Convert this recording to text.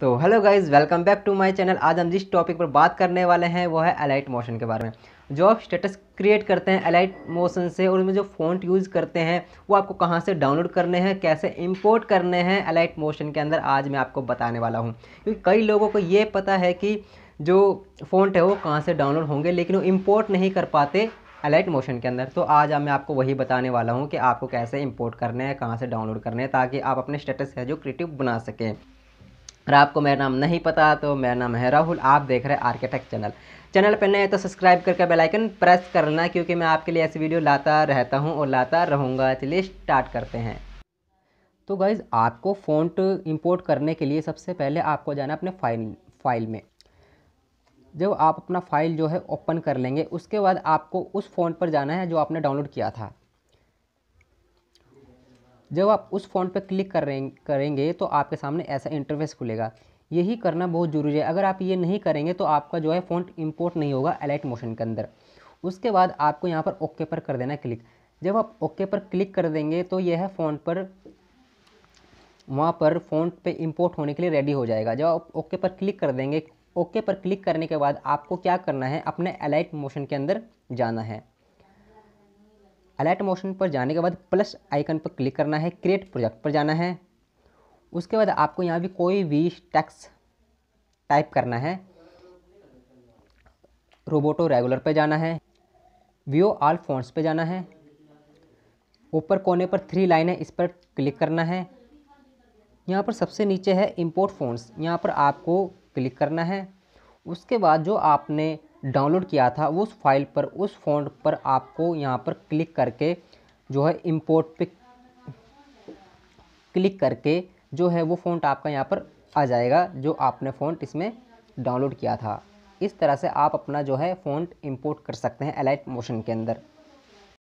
तो hello guys welcome back to my channel आज हम जिस टॉपिक पर बात करने वाले हैं, वो है अलाइट मोशन के बारे में। जो आप स्टेटस क्रिएट करते हैं अलाइट मोशन से और उसमें जो फ़ॉन्ट यूज़ करते हैं, वो आपको कहाँ से डाउनलोड करने हैं, कैसे इंपोर्ट करने हैं अलाइट मोशन के अंदर, आज मैं आपको बताने वाला हूँ। क्योंकि कई लोगों को ये पता है कि जो फ़ॉन्ट है, वो कहाँ से डाउनलोड होंगे, लेकिन वो इम्पोर्ट नहीं कर पाते अलाइट मोशन के अंदर। तो आज मैं आपको वही बताने वाला हूँ कि आपको कैसे इंपोर्ट करने हैं, कहाँ से डाउनलोड करने हैं, ताकि आप अपने स्टेटस है जो क्रिएटिव बना सकें। अगर आपको मेरा नाम नहीं पता तो मेरा नाम है राहुल। आप देख रहे हैं आर्किटेक्ट चैनल। चैनल पर नए तो सब्सक्राइब करके बेल आइकन प्रेस करना, क्योंकि मैं आपके लिए ऐसी वीडियो लाता रहता हूँ और लाता रहूँगा। चलिए स्टार्ट करते हैं। तो गाइज़ आपको फ़ॉन्ट इंपोर्ट करने के लिए सबसे पहले आपको जाना अपने फ़ाइल फ़ाइल में। जब आप अपना फ़ाइल जो है ओपन कर लेंगे, उसके बाद आपको उस फ़ॉन्ट पर जाना है जो आपने डाउनलोड किया था। जब आप उस फ़ॉन्ट पर क्लिक कर करेंगे तो आपके सामने ऐसा इंटरफेस खुलेगा। यही करना बहुत ज़रूरी है। अगर आप ये नहीं करेंगे तो आपका जो है फ़ॉन्ट इंपोर्ट नहीं होगा एलाइट मोशन के अंदर। उसके बाद आपको यहाँ पर ओके पर कर देना क्लिक जब आप ओके पर क्लिक कर देंगे तो यह है फ़ॉन्ट पर, वहाँ पर फ़ॉन्ट पे इंपोर्ट होने के लिए रेडी हो जाएगा। जब आप ओके पर क्लिक कर देंगे ओके पर क्लिक करने के बाद आपको क्या करना है? अपने एलाइट मोशन के अंदर जाना है। एलाइट मोशन पर जाने के बाद प्लस आइकन पर क्लिक करना है क्रिएट प्रोजेक्ट पर जाना है। उसके बाद आपको यहाँ भी कोई भी टैक्स टाइप करना है। रोबोटो रेगुलर पे जाना है। व्यू आल फोन्स पे जाना है। ऊपर कोने पर थ्री लाइन है, इस पर क्लिक करना है। यहाँ पर सबसे नीचे है इंपोर्ट फोन्स यहाँ पर आपको क्लिक करना है। उसके बाद जो आपने डाउनलोड किया था, उस फ़ाइल पर, उस फ़ोन पर आपको यहाँ पर क्लिक करके जो है इम्पोर्ट पे क्लिक करके जो है वो फ़ॉन्ट आपका यहाँ पर आ जाएगा, जो आपने फ़ॉन्ट इसमें डाउनलोड किया था। इस तरह से आप अपना जो है फ़ॉन्ट इंपोर्ट कर सकते हैं एलाइट मोशन के अंदर।